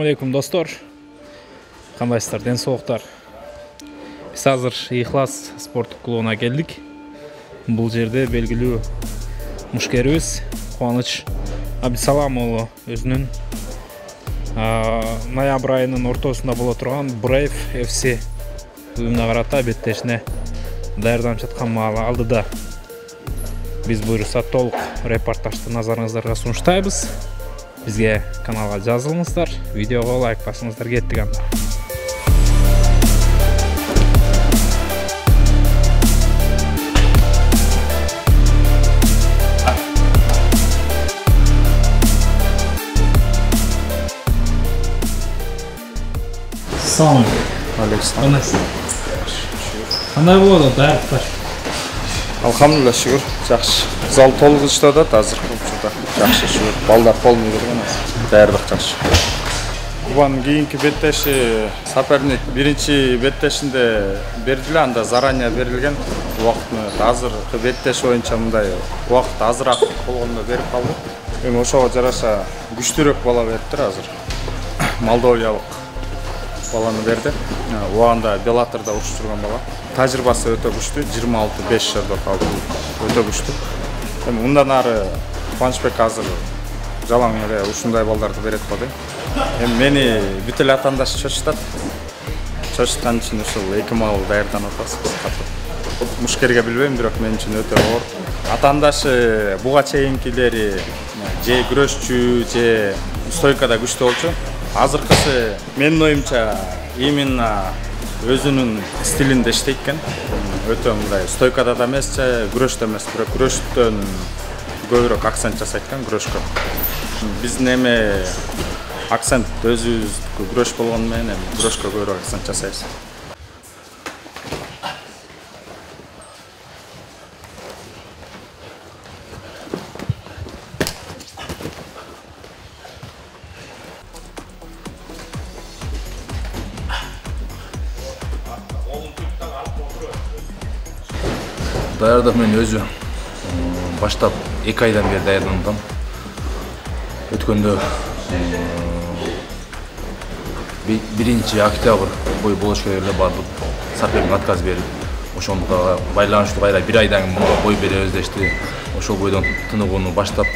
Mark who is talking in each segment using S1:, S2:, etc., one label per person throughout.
S1: алейкум достор. Кандайсыздар ден соолуктар биз азыр ыйыклас спорттук клубуна келдик бул жерде белгилүү мушкерибиз кубаныч абдисалам уулу өзүнүн ноябрь айынын ортосунда боло турган брейв fc уюмуна карата беттешине даярданып жаткан алдыда биз буюрса толук репортажды назарыңыздарга сунуштайбыз бізге каналға жазылыңыздар видеоға лайк басыңыздар кеттік анда ассалаумағалейкум қандайсыз қандай болады даярлықтар
S2: алхамдулилля шүгүр жакшы зал толук иштеп атат азыр жакшы шүгүр балдар полный келген азыр даярдык жакшы кубанын кийинки беттеши соперник биринчи беттешинде берди эле анда заранее берилген убактыны азыркы беттеш боюнча мындай убакыт азыраак болгондо берип калдык эми ошого жараша күчтүүрөөк бала бериптир азыр молдовиялык баланы берди убагында белатордо урушуп жүргөн бала. Тажрыйбасы өтө күчтүү жыйырма алты беш жерде калды өтө күчтүү эми мындан ары кубанычбек азыр жалаң эле ушундай балдарды берет го дейм эми мени бүт эле атаандаш чочутат чочуткан үчүн ушул эки мал даярданып атабыз мушкерге билбейм бирок мен үчүн өтө оор атаандашы буга чейинкилери же күрөшчү же стойкада күчтүү болчу азыркысы менин оюмча именно өзүнүн стилинде иштейт экен. Өтө мындай стойкада да эмес же күрөштө эмес бирок күрөштөн көбүрөөк акцент жасайт экен күрөшкө. Биздин эми акцент өзүбүздүкү күрөш болгону менен эми күрөшкө көбүрөөк акцент жасайбыз
S3: даярдык мен өзү баштап эки айдан бери даярданып өткөндө биринчи октябрь бой болуш керек эле бардык соперник отказ берип ошондукка байланыштуу кайра бир айдан кийин бой беребиз дешти ошол бойдон тыныгууну баштап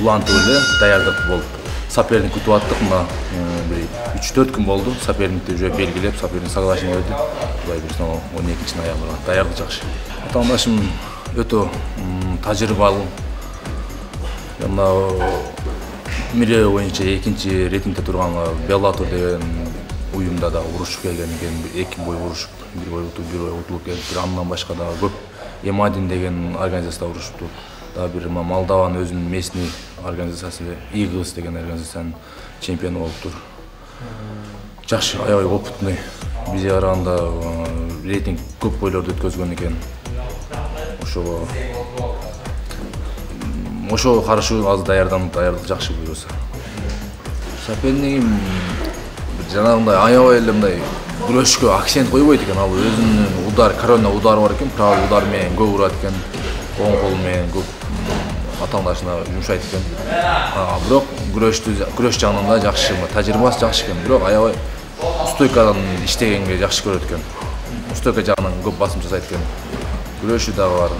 S3: улантып эле даярдык болуп соперник күтүп аттык мына бир үч төрт күн болду соперникти уже белгилеп соперник соглашение берди кудай буюрса он экинчинин аягына даярдык жакшы атаандашым өтө тажрыйбалуу мына мире боюнча экинчи рейтингде турган беллатор деген уюмда да урушуп келген экен эки бой урушуп бир бой утуп бир бой утулуп келиптир андан башка дагы көп м деген организацияда урушуптур дагы бир молдованын өзүнүн местный организациясы иглс деген организациянын чемпиону болуптур жакшы аябай опытный бизге караганда рейтинг көп бойлорду өткөзгөн экен ошого ошого каршы азыр даярданып даярдык жакшы буюрса сопернигим жанагындай аябай эле мындай күрөшкө акцент койбойт экен ал өзүнүн удар корона удары бар экен правый удар менен көп урат экен оң колу менен көп атаандашына жумшайт экен бирок күрөштү күрөш жагынан да жакшы тажрыйбасы жакшы экен бирок аябай стойкадан иштегенге жакшы көрөт экен стойка жагынан көп басым жасайт экен күрөшү дагы бар.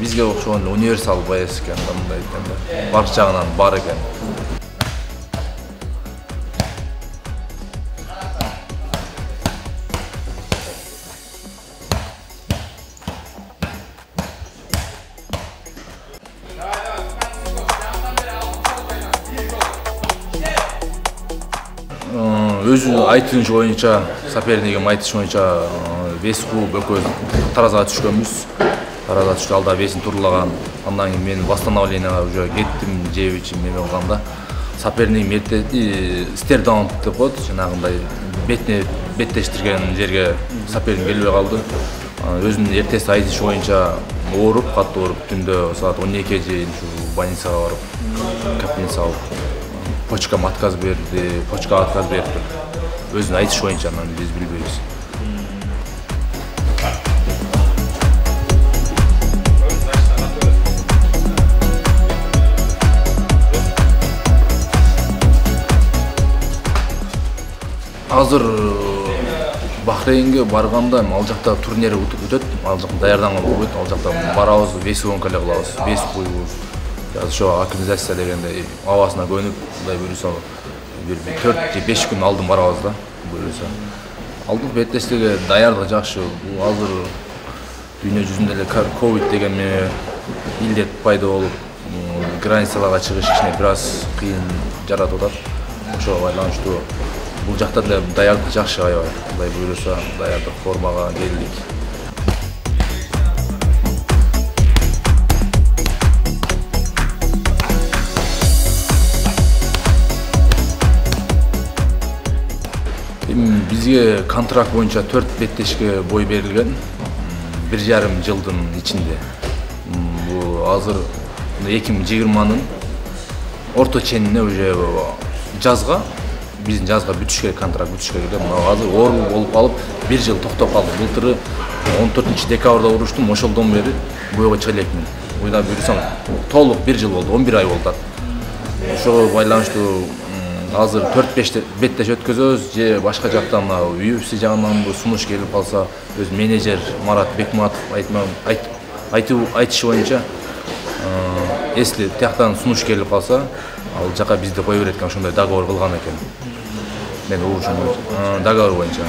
S3: Бизге окшогон универсал боец экен да мындай айтканда бар жагынан бар экен. Өзү айтышы боюнча сопернигим айтышы боюнча вес клуб экөөбүз таразага түшкөнбүз. Таразага түшүп ал дагы весин турлаган андан кийин мен восстановлениега уже кеттим жеп ичип неме кылганда сопернигим эрте стердаунт деп коет жанагындай бетине беттештирген жерге соперник келбей калды. Өзүнүн эртеси айтышы боюнча ооруп катуу ооруп түндө саат он экиге чейин ушу больницага барып капельница алып почкам отказ берди почка отказ бериптир өзүнүн айтышы боюнча анан биз билбейбиз. Азыр бахрейнге барганда ал жакта турнир өтөт ал жакта даярданган болбойт ал жакта барабыз вес гонка эле кылабыз вес куйбуз ошо акимизация дегенде абасына көнүп мындай буюрса бир төрт же беш күн алдын барабыз да буюрса алдыңкы беттештиги даярдык жакшы бул азыр дүйнө жүзүндө эле ковид деген илдет пайда болуп границаларга чыгыш кичине бир аз кыйын жаратып атат ошого байланыштуу бул жакта деле даярдык жакшы аябай кудай буйруса даярдык формага келдик эми бизге контракт боюнча төрт беттешке бой берилген бир жарым жылдын ичинде бул азыр эки миң жыйырманын орто ченине уже жазга биздин жазга бүтүш керек контракт бүтүш керек эле мына азыр оору болуп калып бир жыл токтоп калдык былтыры он төртүнчү декабрда уруштум ошолдон бери бойго чыга элекмин уйлап буюрсаң толук бир жыл болду он бир ай атат ошого байланыштуу азыр төрт беш беттеш өткөзөбүз же башка жактан мына ufc жагынан сунуш келип калса өз менеджер марат бекматов айтуу айтышы боюнча если тияктан сунуш келип калса ал жака бизди кое берет экен ошондой договор кылган экен. Менин угушум боюнча договор боюнча.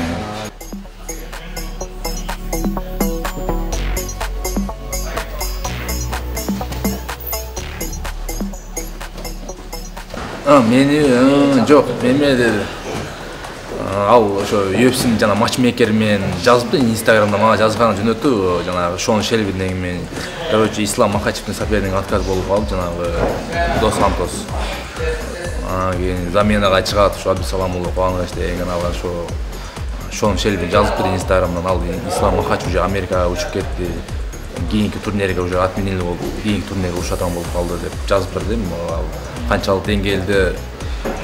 S3: Мени жок эме деди ал ошо ufcнин жана матчмейкери менен жазыптыр инстаграмда мага жазган жөнөттү жанагы шон шельвин деген менен короче ислам макачевдин соперниги отказ болуп калып жанагы дос сантос анан кийин заменага чыгат ушу абдусалам уулу кубаныч деген ал ошо шон шельвин жазыптыр инстаграмдан ал ислам макачев уже америкага учуп кетти кийинки турнирге уже отменили болуп кийинки турнирге урушаткан болуп калды деп жазыптыр да эми ал канчалык деңгээлде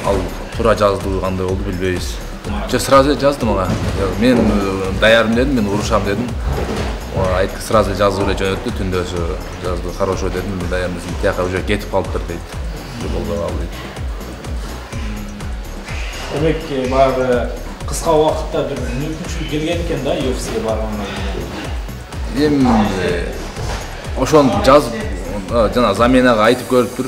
S3: ал туура жаздыбы кандай болду билбейбиз жок сразу жазды мага мен даярмын дедим мен урушам дедим сразу эле жазып эле жөнөттү түндө ошо жазды хорошо дедим даярмын десем тияка уже кетип калыптыр дейт болбой калды дейт
S1: демек баягы кыска убакытта бир мүмкүнчүлүк келген экен да ufcге барганга
S3: эми ошону жазып жана заменага айтып көрүптүр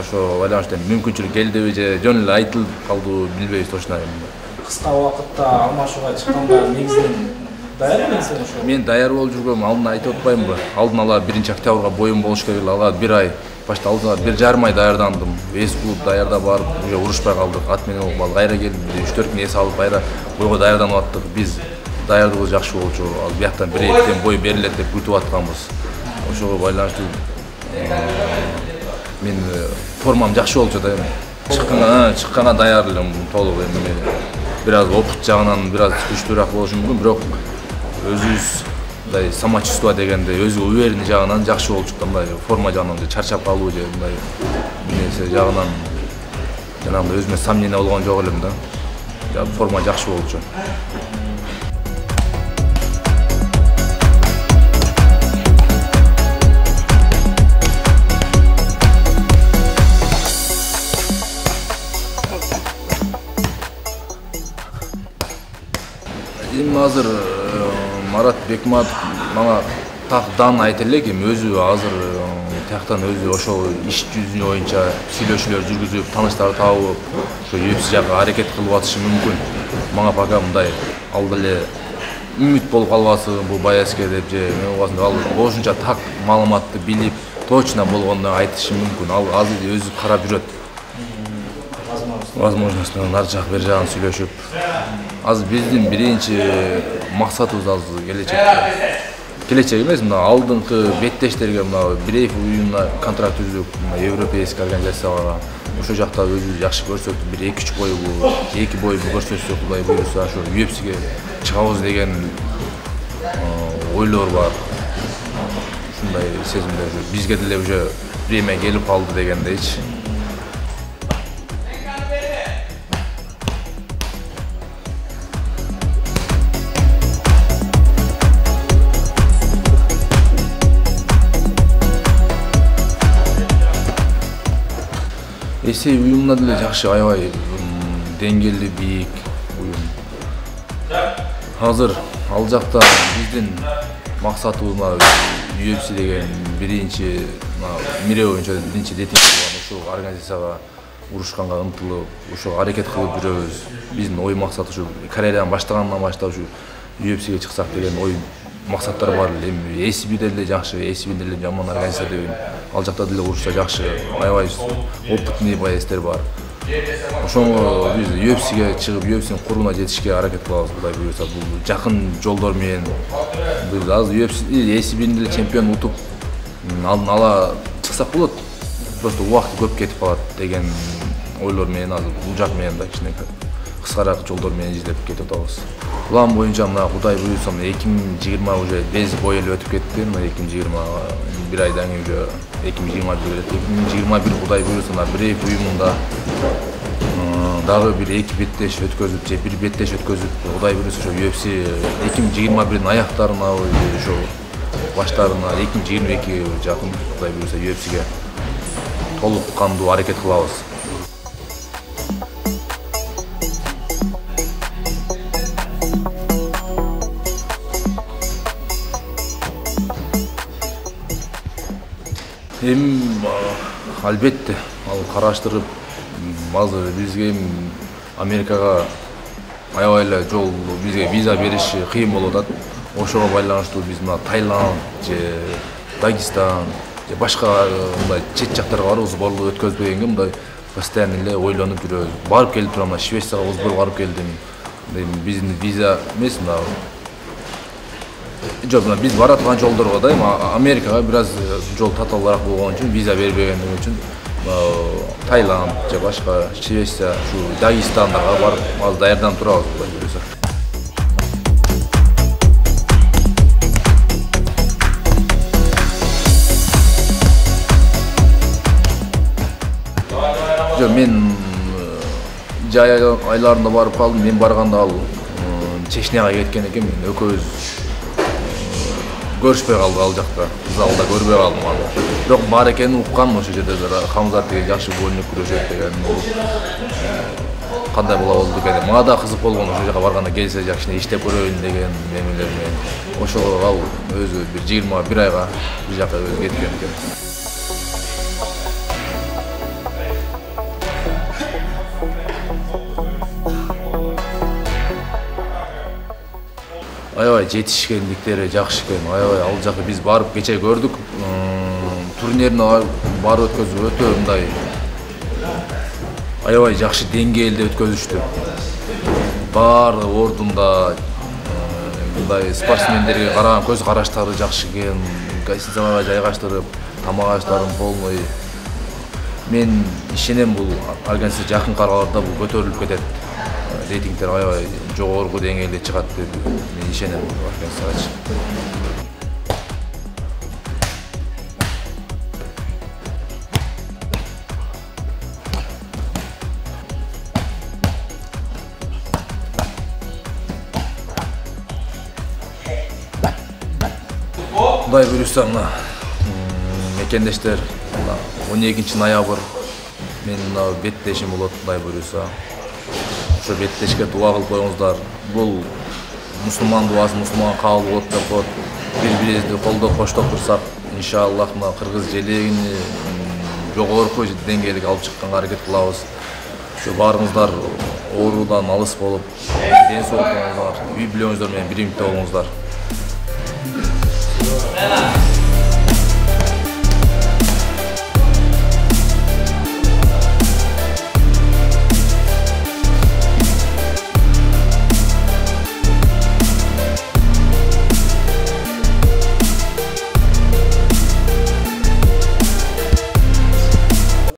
S3: ошо байланыштуу мүмкүнчүлүк келдиби же жөн эле айтылып калдыбы билбейбиз точно. эми
S1: кыска убакытта алмашууга чыкканда негизинен даяр ошо
S3: мен даяр болуп жүргөм алдын айтып атпаймынбы алдын ала биринчи октябрга боюм болуш керек эле ага бир ай почти алдын ала бир жарым ай даярдандым вес клуб даярдап барып уже урушпай калдык отмена болуп калды кайра келип үч төрт күн эс алып кайра бойго даярданып аттык биз даярдыгыбыз жакшы болчу ал бияктан бир экиден бой берилет деп күтүп атканбыз ошого байланыштуу мен формам жакшы болчу да эми чыкканга чыкканга даяр элем толук эми аз опыт жагынан бир аз күчтүүрөөк болушу мүмкүн бирок өзүбүз мындай самочувствие дегенде өзүгө уверенный жагынан жакшы болчук да мындай форма жагынан же чарчап калуу же мындай нерсе жагынан жанагындай өзүмө сомнение болгон жок элем да форма жакшы болчу азыр марат бекматов мага так дан айта элек эми өзү азыр тияктан өзү ошол иш жүзүнө боюнча сүйлөшүүлөр жүргүзүп тааныштарды табып ошо ufc жагы аракет кылып атышы мүмкүн. Мага пока мындай ал деле үмүт болуп калбасын бул боецке деп же эме болбасын деп ал ошончо так маалыматты билип точно болгондо айтышы мүмкүн. Ал азыр өзү карап жүрөт. Возможность менен ар жак бери жагын сүйлөшүп азыр биздин биринчи максатыбыз азыр келечекте келечек эмес мына алдыңкы беттештерге мына брейф уюмуна контракт түзүп мына европейский организацияларга ошол жакта өзүбүздү жакшы көрсөтүп бир эки үч бойбу эки бойбу көрсөтсөк кудай буюрса ошо ufcге чыгабыз деген ойлор бар. Ушундай сезимде бизге деле уже время келип калды дегендейчи. Эсей уюмуна деле жакшы аябай деңгээли бийик уюм азыр ал жакта биздин максатыбыз мына UFC деген биринчи мына мире боюнча биринчи рейтинг ушул организацияга урушканга ынтылып ошого аракет кылып жүрөбүз биздин ой максат ушу карьерадан баштагандан баштап ушу UFCге чыксак деген ой максаттар бар эми ACB деле жакшы ACB деле жаман организация деген ал жакта деле урушса жакшы аябай опытный боецтер бар ошого биз UFCге чыгып UFCнин курууна жетишке аракет кылабыз кудай буюрса бул жакын жолдор менен биз азыр ACBнин деле чемпионун утуп алдын ала чыксак болот просто убакыт көп кетип калат деген ойлор менен азыр бул жак менен да кичине кыскараак жолдор менен издеп кетип атабыз план боюнча мына кудай буюрса мына эки миң жыйырма уже без бой эле өтүп кетти мына эки миң жыйырма бир айдан кийин уже эки миң жыйырма бир эки миң жыйырма бир кудай буюрса мына брейк уюмунда дагы бир эки беттеш өткөзүп же бир беттеш өткөзүп кудай буюрса ошо UFC эки миң жыйырма бирдин аяктарынабы же ошо баштарына эки миң жыйырма экиге жакын кудай буюрса UFCге толук кандуу аракет кылабыз эми албетте ал караштырып азыр бизге эми америкага аябай эле жол бизге виза бериши кыйын болуп атат ошого байланыштуу биз мына таиланд же дагестан же башка мындай чет жактарга барып сборлук өткөзбөгөнгө мындай постоянно эле ойлонуп жүрөбүз барып келип турам мына швецияга барып келдим эми биздин виза эмес мына жок мына биз бара турган жолдорго да эми америкага бир аз жол татаалыраак болгон үчүн виза бербегендиги үчүн таиланд же башка швеция ушу дагестандага барып азыр даярданып турабыз кудай буюрса жок мен жай айларында барып калдым мен барганда ал чечняга кеткен экен мен экөөбүз көрүшпөй калдык ал жакта залда көрбөй калдым аны бирок бар экенин укканмын ошол жерде хамзат деген жакшы бойлонуп күрөшөт деген кандай бала болду экен мага да кызык болгон ошол жака барганда келсе кичине иштеп көрөйүн деген немелер менен ошого ал өзү бир жыйырма бир айга бир жака өзү кеткен экен аябай жетишкендиктери жакшы экен. Аябай ал жака биз барып кечээ көрдүк. Турнирине барып өткөзүп өтө мындай. Аябай жакшы деңгээлде өткөзүштү. Баары ордунда мындай спортсмендерге караган көз караштары жакшы экен. Гостиницаларга жайгаштырып тамак аштарын полный мен ишенем бул организация жакын араларда бул көтөрүлүп кетет рейтингтер аябай жогорку деңгээлде чыгат деп мен ишенем организациягачы кудай буюрса мына мекендештер мына он экинчи ноябрь менин мына беттешим болот кудай буюрса ошо беттешке дуба кылып коюңуздар бул мусулман дубасы мусулманга кабыл болот деп коет бири бирибизди колдоп коштоп турсак иншаллах мына кыргыз желегини жогорку деңгээлге алып чыкканга аракет кылабыз ошо баарыңыздар оорудан алыс болуп ден соолуктуңуздар үй бүлөңүздөр менен биримдикте болуңуздар